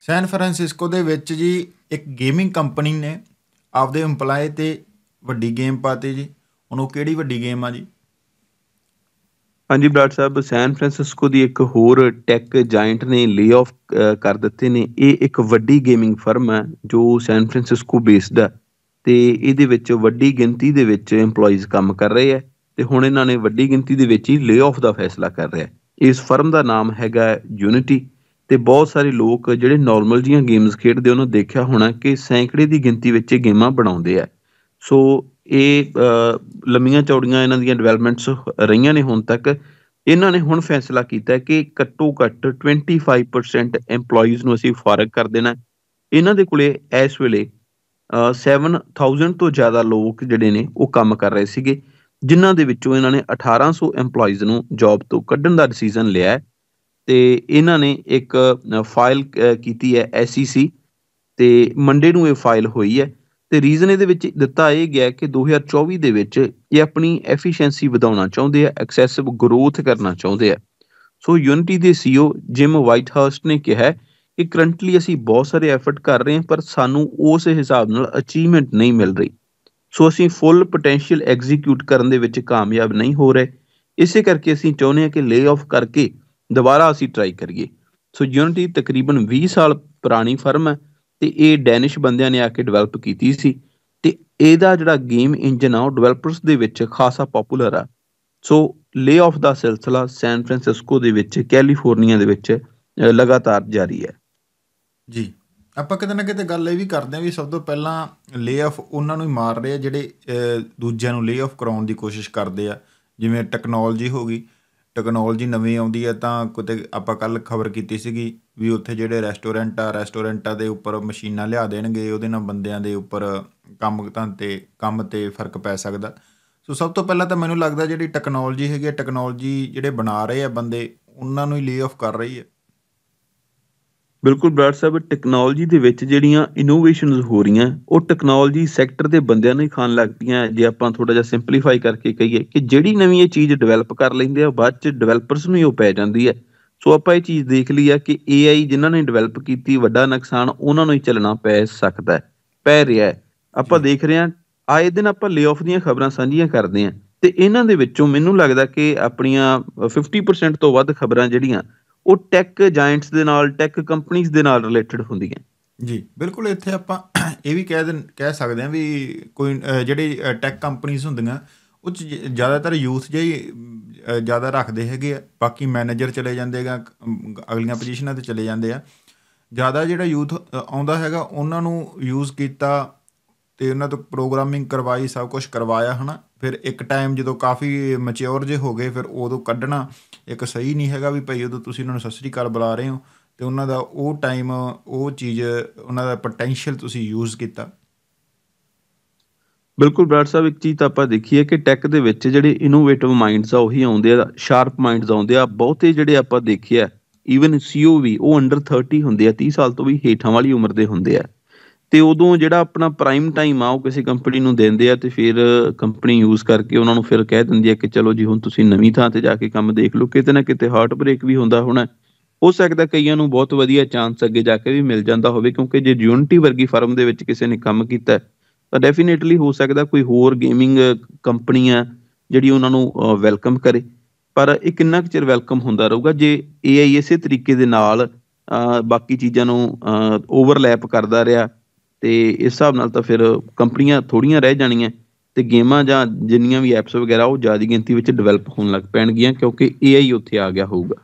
San Francisco ਦੇ ਵਿੱਚ ਜੀ ਇੱਕ ਗੇਮਿੰਗ ਕੰਪਨੀ ਨੇ ਆਪਦੇ EMPLOYE 'ਤੇ ਵੱਡੀ ਗੇਮ ਪਾਤੀ ਜੀ। ਹੁਣ ਉਹ ਕਿਹੜੀ ਵੱਡੀ ਗੇਮ ਆ ਜੀ? ਹਾਂਜੀ, ਬਰਾੜ ਸਾਹਿਬ, ਸੈਨ ਫਰਾਂਸਿਸਕੋ ਦੀ ਇੱਕ ਹੋਰ ਟੈਕ ਜਾਇੰਟ ਨੇ ਲੇ-ਆਫ ਕਰ ਦਿੱਤੇ ਨੇ। ਇਹ ਇੱਕ ਵੱਡੀ ਗੇਮਿੰਗ ਫਰਮ ਹੈ ਜੋ ਸੈਨ ਫਰਾਂਸਿਸਕੋ ਬੇਸਡ ਹੈ ਤੇ ਇਹਦੇ ਵਿੱਚ ਵੱਡੀ ਗਿਣਤੀ ਦੇ ਵਿੱਚ EMPLOYEES ਕੰਮ ਕਰ ਰਹੇ ਹੈ ਤੇ ਹੁਣ ਇਹਨਾਂ ਨੇ ਵੱਡੀ ਗਿਣਤੀ ਦੇ ਵਿੱਚ ਹੀ ਲੇ-ਆਫ ਦਾ ਫੈਸਲਾ ਕਰ ਰਿਹਾ। ਇਸ ਫਰਮ ਦਾ ਨਾਮ ਹੈਗਾ ਯੂਨਿਟੀ ਤੇ ਬਹੁਤ ਸਾਰੇ ਲੋਕ ਜਿਹੜੇ ਨਾਰਮਲ ਜੀਆਂ ਗੇਮਸ ਖੇਡਦੇ ਉਹਨਾਂ ਦੇਖਿਆ ਹੋਣਾ ਕਿ ਸੈਂਕੜੇ ਦੀ ਗਿਣਤੀ ਵਿੱਚ ਇਹ ਗੇਮਾਂ ਬਣਾਉਂਦੇ ਆ। ਸੋ ਇਹ ਲੰਮੀਆਂ ਚੌੜੀਆਂ ਇਹਨਾਂ ਦੀਆਂ ਡਿਵੈਲਪਮੈਂਟਸ ਰਹੀਆਂ ਨੇ ਹੁਣ ਤੱਕ। ਇਹਨਾਂ ਨੇ ਹੁਣ ਫੈਸਲਾ ਕੀਤਾ ਕਿ ਘੱਟੋ ਘੱਟ 25% EMPLOYEES ਨੂੰ ਅਸੀਂ ਫਾਰਗ ਕਰ ਦੇਣਾ ਇਹਨਾਂ ਦੇ ਕੋਲੇ ਇਸ ਵੇਲੇ 7000 ਤੋਂ ਜ਼ਿਆਦਾ ਲੋਕ ਜਿਹੜੇ ਨੇ, ਉਹ ਕੰਮ ਕਰ ਰਹੇ ਸੀਗੇ, ਜਿਨ੍ਹਾਂ ਦੇ ਵਿੱਚੋਂ ਇਹਨਾਂ ਨੇ 1800 EMPLOYEES ਨੂੰ ਜੌਬ ਤੋਂ ਕੱਢਣ ਦਾ ਡਿਸੀਜਨ ਲਿਆ ਹੈ। ਤੇ ਇਹਨਾਂ ਨੇ ਇੱਕ ਫਾਈਲ ਕੀਤੀ ਹੈ SEC ਤੇ ਮੰਡੇ ਨੂੰ ਇਹ ਫਾਈਲ ਹੋਈ ਹੈ ਤੇ ਰੀਜ਼ਨ ਇਹਦੇ ਵਿੱਚ ਦਿੱਤਾ ਇਹ ਗਿਆ ਕਿ 2024 ਦੇ ਵਿੱਚ ਇਹ ਆਪਣੀ ਐਫੀਸ਼ੀਐਂਸੀ ਵਧਾਉਣਾ ਚਾਹੁੰਦੇ ਆ ਐਕਸੈਸਿਵ ਗਰੋਥ ਕਰਨਾ ਚਾਹੁੰਦੇ ਆ। ਸੋ ਯੂਨਿਟੀ ਦੇ ਸੀਓ ਜਿਮ ਵਾਈਟ ਹਾਊਸਟ ਨੇ ਕਿਹਾ ਕਿ ਕਰੰਟਲੀ ਅਸੀਂ ਬਹੁਤ ਸਾਰੇ ਐਫਰਟ ਕਰ ਰਹੇ ਹਾਂ, ਪਰ ਸਾਨੂੰ ਉਸ ਹਿਸਾਬ ਨਾਲ ਅਚੀਵਮੈਂਟ ਨਹੀਂ ਮਿਲ ਰਹੀ। ਸੋ ਅਸੀਂ ਫੁੱਲ ਪੋਟੈਂਸ਼ੀਅਲ ਐਗਜ਼ੀਕਿਊਟ ਕਰਨ ਦੇ ਵਿੱਚ ਕਾਮਯਾਬ ਨਹੀਂ ਹੋ ਰਹੇ। ਇਸੇ ਕਰਕੇ ਅਸੀਂ ਚਾਹੁੰਦੇ ਹਾਂ ਕਿ ਲੇ ਆਫ ਕਰਕੇ ਦੁਬਾਰਾ ਅਸੀਂ ਟਰਾਈ ਕਰੀਏ। ਸੋ ਯੂਨਿਟੀ ਤਕਰੀਬਨ 20 ਸਾਲ ਪੁਰਾਣੀ ਫਰਮ ਹੈ ਤੇ ਇਹ ਡੈਨਿਸ਼ ਬੰਦਿਆਂ ਨੇ ਆ ਕੇ ਡਿਵੈਲਪ ਕੀਤੀ ਸੀ ਤੇ ਇਹਦਾ ਜਿਹੜਾ ਗੇਮ ਇੰਜਨ ਆ, ਉਹ ਡਿਵੈਲਪਰਸ ਦੇ ਵਿੱਚ ਖਾਸਾ ਪਪੂਲਰ ਆ। ਸੋ ਲੇ ਦਾ ਸਿਲਸਿਲਾ ਸੈਨ ਫਰਾਂਸਿਸਕੋ ਦੇ ਵਿੱਚ ਕੈਲੀਫੋਰਨੀਆ ਦੇ ਵਿੱਚ ਲਗਾਤਾਰ ਜਾਰੀ ਹੈ। ਜੀ, ਆਪਾਂ ਕਿਤੇ ਨਾ ਕਿਤੇ ਗੱਲ ਇਹ ਵੀ ਕਰਦੇ ਆ ਵੀ ਸਭ ਤੋਂ ਪਹਿਲਾਂ ਲੇ ਆਫ ਉਹਨਾਂ ਨੂੰ ਹੀ ਮਾਰ ਰਹੇ ਆ ਜਿਹੜੇ ਦੂਜਿਆਂ ਨੂੰ ਲੇ ਆਫ ਕਰਾਉਣ ਦੀ ਕੋਸ਼ਿਸ਼ ਕਰਦੇ ਆ। ਜਿਵੇਂ ਟੈਕਨੋਲੋਜੀ ਹੋ ਗਈ ਟੈਕਨੋਲੋਜੀ ਨਵੀਂ ਆਉਂਦੀ ਹੈ ਤਾਂ ਕਿਤੇ ਆਪਾਂ ਕੱਲ ਖਬਰ ਕੀਤੀ ਸੀਗੀ ਵੀ ਉੱਥੇ ਜਿਹੜੇ ਰੈਸਟੋਰੈਂਟ ਆ ਰੈਸਟੋਰੈਂਟਾਂ ਦੇ ਉੱਪਰ ਮਸ਼ੀਨਾਂ ਲਿਆ ਦੇਣਗੇ, ਉਹਦੇ ਨਾਲ ਬੰਦਿਆਂ ਦੇ ਉੱਪਰ ਕੰਮ ਤਾਂ ਤੇ ਕੰਮ ਤੇ ਫ਼ਰਕ ਪੈ ਸਕਦਾ। ਸੋ ਸਭ ਤੋਂ ਪਹਿਲਾਂ ਤਾਂ ਮੈਨੂੰ ਲੱਗਦਾ ਜਿਹੜੀ ਟੈਕਨੋਲੋਜੀ ਹੈਗੀ ਟੈਕਨੋਲੋਜੀ ਜਿਹੜੇ ਬਣਾ ਰਹੇ ਆ ਬੰਦੇ, ਉਹਨਾਂ ਨੂੰ ਹੀ ਲੇ ਆਫ ਕਰ ਰਹੀ ਹੈ। ਬਿਲਕੁਲ ਬਰਾੜ ਸਾਹਿਬ ਟੈਕਨੋਲੋਜੀ ਦੇ ਵਿੱਚ ਜਿਹੜੀਆਂ ਇਨੋਵੇਸ਼ਨਸ ਹੋ ਰਹੀਆਂ ਉਹ ਟੈਕਨੋਲੋਜੀ ਸੈਕਟਰ ਦੇ ਬੰਦਿਆਂ ਨੂੰ ਹੀ ਖਾਣ ਲੱਗਦੀਆਂ ਜੇ ਆਪਾਂ ਥੋੜਾ ਜਿਹਾ ਸਿੰਪਲੀਫਾਈ ਕਰਕੇ ਕਹੀਏ ਕਿ ਜਿਹੜੀ ਨਵੀਂ ਇਹ ਚੀਜ਼ ਡਿਵੈਲਪ ਕਰ ਲੈਂਦੇ ਆ ਬਾਅਦ ਚ ਡਿਵੈਲਪਰਸ ਨੂੰ ਹੀ ਉਹ ਪੈ ਜਾਂਦੀ ਹੈ। ਸੋ ਆਪਾਂ ਇਹ ਚੀਜ਼ ਦੇਖ ਲਈ ਆ ਕਿ AI ਜਿਨ੍ਹਾਂ ਨੇ ਡਿਵੈਲਪ ਕੀਤੀ ਵੱਡਾ ਨੁਕਸਾਨ ਉਹਨਾਂ ਨੂੰ ਹੀ ਚੱਲਣਾ ਪੈ ਸਕਦਾ ਹੈ ਪੈ ਰਿਹਾ ਹੈ। ਆਪਾਂ ਦੇਖ ਰਹੇ ਹਾਂ ਆਏ ਦਿਨ ਆਪਾਂ ਲੇ-ਆਫ ਦੀਆਂ ਖਬਰਾਂ ਸਾਂਝੀਆਂ ਕਰਦੇ ਹਾਂ ਤੇ ਇਹਨਾਂ ਦੇ ਵਿੱਚੋਂ ਮੈਨੂੰ ਲੱਗਦਾ ਕਿ ਆਪਣੀਆਂ 50% ਤੋਂ ਵੱਧ ਖਬਰਾਂ ਜਿਹੜੀਆਂ ਉਹ ਟੈਕ ਜਾਇੰਟਸ ਦੇ ਨਾਲ ਟੈਕ ਕੰਪਨੀਆਂ ਦੇ ਨਾਲ ਰਿਲੇਟਡ ਹੁੰਦੀਆਂ। ਜੀ, ਬਿਲਕੁਲ ਇੱਥੇ ਆਪਾਂ ਇਹ ਵੀ ਕਹਿ ਕਹਿ ਸਕਦੇ ਹਾਂ ਵੀ ਕੋਈ ਜਿਹੜੇ ਟੈਕ ਕੰਪਨੀਆਂ ਹੁੰਦੀਆਂ, ਉਹ ਜ਼ਿਆਦਾਤਰ ਯੂਥ ਜਿਹੀ ਜ਼ਿਆਦਾ ਰੱਖਦੇ ਹੈਗੇ ਆ। ਬਾਕੀ ਮੈਨੇਜਰ ਚਲੇ ਜਾਂਦੇ ਹੈਗਾ ਅਗਲੀਆਂ ਪੋਜੀਸ਼ਨਾਂ ਤੇ ਚਲੇ ਜਾਂਦੇ ਆ। ਜ਼ਿਆਦਾ ਜਿਹੜਾ ਯੂਥ ਆਉਂਦਾ ਹੈਗਾ, ਉਹਨਾਂ ਨੂੰ ਯੂਜ਼ ਕੀਤਾ ਤੇ ਉਹਨਾਂ ਤੋਂ ਪ੍ਰੋਗਰਾਮਿੰਗ ਕਰਵਾਈ, ਸਭ ਕੁਝ ਕਰਵਾਇਆ, ਹਨਾ? ਫਿਰ ਇੱਕ ਟਾਈਮ ਜਦੋਂ ਕਾਫੀ ਮੈਚੁਰ ਜੇ ਹੋ ਗਏ, ਫਿਰ ਉਦੋਂ ਕੱਢਣਾ ਇੱਕ ਸਹੀ ਨਹੀਂ ਹੈਗਾ ਵੀ ਭਾਈ ਉਦੋਂ ਤੁਸੀਂ ਉਹਨਾਂ ਨੂੰ ਸਸਰੀ ਕਾਲ ਬੁਲਾ ਰਹੇ ਹੋ ਤੇ ਉਹਨਾਂ ਦਾ ਉਹ ਟਾਈਮ ਉਹ ਚੀਜ਼, ਉਹਨਾਂ ਦਾ ਪੋਟੈਂਸ਼ੀਅਲ ਤੁਸੀਂ ਯੂਜ਼ ਕੀਤਾ। ਬਿਲਕੁਲ ਬਰਾੜ ਸਾਹਿਬ, ਇੱਕ ਚੀਜ਼ ਤਾਂ ਆਪਾਂ ਦੇਖੀਏ ਕਿ ਟੈਕ ਦੇ ਵਿੱਚ ਜਿਹੜੇ ਇਨੋਵੇਟਿਵ ਮਾਈਂਡਸ ਆ, ਉਹੀ ਆਉਂਦੇ ਆ ਸ਼ਾਰਪ ਮਾਈਂਡਸ ਆਉਂਦੇ ਆ, ਬਹੁਤੇ ਜਿਹੜੇ ਆਪਾਂ ਦੇਖਿਆ ਈਵਨ ਸੀਓ ਵੀ ਉਹ ਅੰਡਰ 30 ਹੁੰਦੇ ਆ 30 ਸਾਲ ਤੋਂ ਵੀ ਹੇਠਾਂ ਵਾਲੀ ਉਮਰ ਦੇ ਹੁੰਦੇ ਆ। ਤੇ ਉਦੋਂ ਜਿਹੜਾ ਆਪਣਾ ਪ੍ਰਾਈਮ ਟਾਈਮ ਆ, ਉਹ ਕਿਸੇ ਕੰਪਨੀ ਨੂੰ ਦਿੰਦੇ ਆ ਤੇ ਫਿਰ ਕੰਪਨੀ ਯੂਜ਼ ਕਰਕੇ ਉਹਨਾਂ ਨੂੰ ਫਿਰ ਕਹਿ ਦਿੰਦੀ ਆ ਕਿ ਚਲੋ ਜੀ, ਹੁਣ ਤੁਸੀਂ ਨਵੀਂ ਥਾਂ ਤੇ ਜਾ ਕੇ ਕੰਮ ਦੇਖ ਲਓ, ਕਿਤੇ ਨਾ ਕਿਤੇ ਹਾਰਟ ਬ੍ਰੇਕ ਵੀ ਹੁੰਦਾ ਹੋਣਾ। ਹੋ ਸਕਦਾ ਕਈਆਂ ਨੂੰ ਬਹੁਤ ਵਧੀਆ ਚਾਂਸ ਅੱਗੇ ਜਾ ਕੇ ਵੀ ਮਿਲ ਜਾਂਦਾ ਹੋਵੇ, ਕਿਉਂਕਿ ਜੇ ਯੂਨਿਟੀ ਵਰਗੀ ਫਰਮ ਦੇ ਵਿੱਚ ਕਿਸੇ ਨੇ ਕੰਮ ਕੀਤਾ, ਤਾਂ ਡੈਫੀਨੇਟਲੀ ਹੋ ਸਕਦਾ ਕੋਈ ਹੋਰ ਗੇਮਿੰਗ ਕੰਪਨੀ ਆ ਜਿਹੜੀ ਉਹਨਾਂ ਨੂੰ ਵੈਲਕਮ ਕਰੇ। ਪਰ ਇਹ ਕਿੰਨਾ ਕੁ ਚਿਰ ਵੈਲਕਮ ਹੁੰਦਾ ਰਹੂਗਾ, ਜੇ AI ਇਸੇ ਤਰੀਕੇ ਦੇ ਨਾਲ ਬਾਕੀ ਚੀਜ਼ਾਂ ਨੂੰ ਓਵਰਲੈਪ ਕਰਦਾ ਰਿਹਾ ਤੇ ਇਸ ਹਿਸਾਬ ਨਾਲ ਤਾਂ ਫਿਰ ਕੰਪਨੀਆਂ ਥੋੜੀਆਂ ਰਹਿ ਜਾਣੀਆਂ ਤੇ ਗੇਮਾਂ ਜਾਂ ਜਿੰਨੀਆਂ ਵੀ ਐਪਸ ਵਗੈਰਾ, ਉਹ ਜ਼ਿਆਦਾ ਗਿਣਤੀ ਵਿੱਚ ਡਿਵੈਲਪ ਹੋਣ ਲੱਗ ਪੈਣਗੀਆਂ ਕਿਉਂਕਿ AI ਉੱਥੇ ਆ ਗਿਆ ਹੋਊਗਾ।